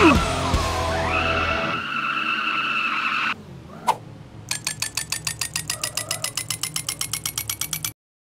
Ugh!